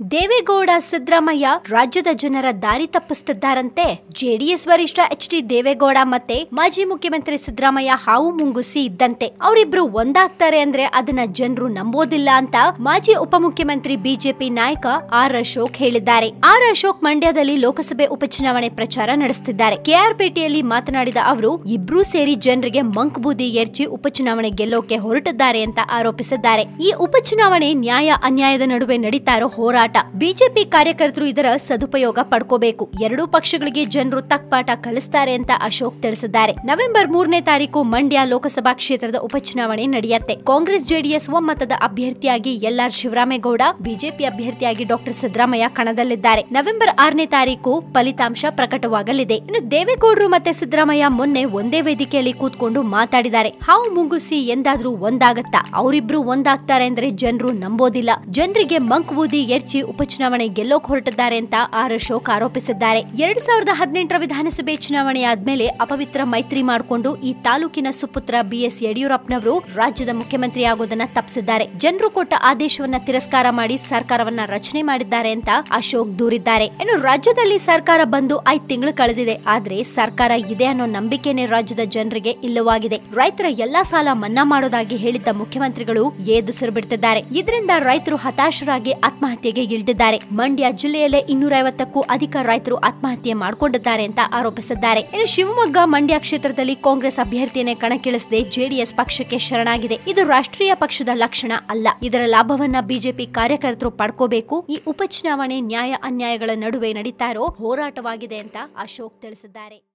ದೇವೇಗೌಡ ಸಿದ್ದರಾಮಯ್ಯ ರಾಜ್ಯದ ಜನರ ದಾರಿ ತಪ್ಪಿಸುತ್ತಿದ್ದಾರಂತೆ. ಜೆಡಿಎಸ್ ವರಿಷ್ಠ ಎಚ್ ಡಿ ದೇವೇಗೌಡ ಮತ್ತೆ ಮಾಜಿ ಮುಖ್ಯಮಂತ್ರಿ ಸಿದ್ದರಾಮಯ್ಯ ಹಾವು ಮುಂಗುಸಿ ಇದ್ದಂತೆ. ಅವರಿಬ್ರು ಒಂದಾಗ್ತಾರೆ ಅಂದ್ರೆ ಅದನ್ನ ಜನರು ನಂಬೋದಿಲ್ಲ ಅಂತ ಮಾಜಿ ಉಪಮುಖ್ಯಮಂತ್ರಿ ಬಿಜೆಪಿ ನಾಯಕ ಆರ್ ಅಶೋಕ್ ಹೇಳಿದ್ದಾರೆ. ಆರ್ ಅಶೋಕ್ ಮಂಡ್ಯದಲ್ಲಿ ಲೋಕಸಭೆ ಉಪಚುನಾವಣೆ ಪ್ರಚಾರ ನಡೆಸುತ್ತಿದ್ದಾರೆ. ಕೆಆರ್ಪೇಟೆಯಲ್ಲಿ ಮಾತನಾಡಿದ ಅವರು, ಇಬ್ರು ಸೇರಿ ಜನರಿಗೆ ಮಂಕ್ ಬೂದಿ ಎರಚಿ ಉಪಚುನಾವಣೆ ಗೆಲ್ಲೋಕೆ ಹೊರಟಿದ್ದಾರೆ ಅಂತ ಆರೋಪಿಸಿದ್ದಾರೆ. ಈ ಉಪಚುನಾವಣೆ ನ್ಯಾಯ ಅನ್ಯಾಯದ ನಡುವೆ ನಡೀತಾ ಇರೋ ಬಿಜೆಪಿ ಕಾರ್ಯಕರ್ತರು ಇದರ ಸದುಪಯೋಗ ಪಡ್ಕೋಬೇಕು. ಎರಡೂ ಪಕ್ಷಗಳಿಗೆ ಜನರು ತಕ್ಪಾಠ ಕಲಿಸ್ತಾರೆ ಅಂತ ಅಶೋಕ್ ತಿಳಿಸಿದ್ದಾರೆ. ನವೆಂಬರ್ ಮೂರನೇ ತಾರೀಕು ಮಂಡ್ಯ ಲೋಕಸಭಾ ಕ್ಷೇತ್ರದ ಉಪಚುನಾವಣೆ ನಡೆಯುತ್ತೆ. ಕಾಂಗ್ರೆಸ್ ಜೆಡಿಎಸ್ ಒಮ್ಮತದ ಅಭ್ಯರ್ಥಿಯಾಗಿ ಎಲ್ಆರ್ ಶಿವರಾಮೇಗೌಡ, ಬಿಜೆಪಿ ಅಭ್ಯರ್ಥಿಯಾಗಿ ಡಾಕ್ಟರ್ ಸಿದ್ದರಾಮಯ್ಯ ಕಣದಲ್ಲಿದ್ದಾರೆ. ನವೆಂಬರ್ ಆರನೇ ತಾರೀಕು ಫಲಿತಾಂಶ ಪ್ರಕಟವಾಗಲಿದೆ. ಇನ್ನು ದೇವೇಗೌಡರು ಮತ್ತೆ ಸಿದ್ದರಾಮಯ್ಯ ಮೊನ್ನೆ ಒಂದೇ ವೇದಿಕೆಯಲ್ಲಿ ಕೂತ್ಕೊಂಡು ಮಾತಾಡಿದ್ದಾರೆ. ಹಾವು ಮುಂಗುಸಿ ಎಂದಾದ್ರೂ ಒಂದಾಗತ್ತಾ? ಅವರಿಬ್ರು ಒಂದಾಗ್ತಾರೆ ಅಂದ್ರೆ ಜನರು ನಂಬೋದಿಲ್ಲ. ಜನರಿಗೆ ಮಂಕ್ ಬೂದಿ ಎರ್ಚಿ ಉಪಚುನಾವಣೆ ಗೆಲ್ಲೋಕ್ ಹೊರಟಿದ್ದಾರೆ ಅಂತ ಆರ್ ಅಶೋಕ್ ಆರೋಪಿಸಿದ್ದಾರೆ. ಎರಡ್ ಸಾವಿರದ ಹದಿನೆಂಟರ ವಿಧಾನಸಭೆ ಚುನಾವಣೆ ಆದ್ಮೇಲೆ ಅಪವಿತ್ರ ಮೈತ್ರಿ ಮಾಡಿಕೊಂಡು ಈ ತಾಲೂಕಿನ ಸುಪುತ್ರ ಬಿಎಸ್ ಯಡಿಯೂರಪ್ಪನವರು ರಾಜ್ಯದ ಮುಖ್ಯಮಂತ್ರಿ ಆಗೋದನ್ನ ತಪ್ಪಿಸಿದ್ದಾರೆ. ಜನರು ಕೊಟ್ಟ ಆದೇಶವನ್ನ ತಿರಸ್ಕಾರ ಮಾಡಿ ಸರ್ಕಾರವನ್ನ ರಚನೆ ಮಾಡಿದ್ದಾರೆ ಅಂತ ಅಶೋಕ್ ದೂರಿದ್ದಾರೆ. ಇನ್ನು ರಾಜ್ಯದಲ್ಲಿ ಸರ್ಕಾರ ಬಂದು ಐದ್ ತಿಂಗಳು ಕಳೆದಿದೆ. ಆದ್ರೆ ಸರ್ಕಾರ ಇದೆ ಅನ್ನೋ ನಂಬಿಕೆನೆ ರಾಜ್ಯದ ಜನರಿಗೆ ಇಲ್ಲವಾಗಿದೆ. ರೈತರ ಎಲ್ಲಾ ಸಾಲ ಮನ್ನಾ ಮಾಡೋದಾಗಿ ಹೇಳಿದ್ದ ಮುಖ್ಯಮಂತ್ರಿಗಳು ಏದುಸಿರು ಬಿಡ್ತಿದ್ದಾರೆ. ಇದರಿಂದ ರೈತರು ಹತಾಶರಾಗಿ ಆತ್ಮಹತ್ಯೆಗೆ ಇಳಿದಿದ್ದಾರೆ ಮಂಡ್ಯ ಜಿಲ್ಲೆಯಲ್ಲೇ ಇನ್ನೂರ ಐವತ್ತಕ್ಕೂ ಅಧಿಕ ರೈತರು ಆತ್ಮಹತ್ಯೆ ಮಾಡಿಕೊಂಡಿದ್ದಾರೆ ಅಂತ ಆರೋಪಿಸಿದ್ದಾರೆ. ಇನ್ನು ಶಿವಮೊಗ್ಗ, ಮಂಡ್ಯ ಕ್ಷೇತ್ರದಲ್ಲಿ ಕಾಂಗ್ರೆಸ್ ಅಭ್ಯರ್ಥಿಯನ್ನೇ ಕಣಕ್ಕಿಳಿಸದೆ ಜೆಡಿಎಸ್ ಪಕ್ಷಕ್ಕೆ ಶರಣಾಗಿದೆ. ಇದು ರಾಷ್ಟ್ರೀಯ ಪಕ್ಷದ ಲಕ್ಷಣ ಅಲ್ಲ. ಇದರ ಲಾಭವನ್ನ ಬಿಜೆಪಿ ಕಾರ್ಯಕರ್ತರು ಪಡ್ಕೋಬೇಕು. ಈ ಉಪಚುನಾವಣೆ ನ್ಯಾಯ ಅನ್ಯಾಯಗಳ ನಡುವೆ ನಡೀತಾ ಇರೋ ಹೋರಾಟವಾಗಿದೆ ಅಂತ ಅಶೋಕ್ ತಿಳಿಸಿದ್ದಾರೆ.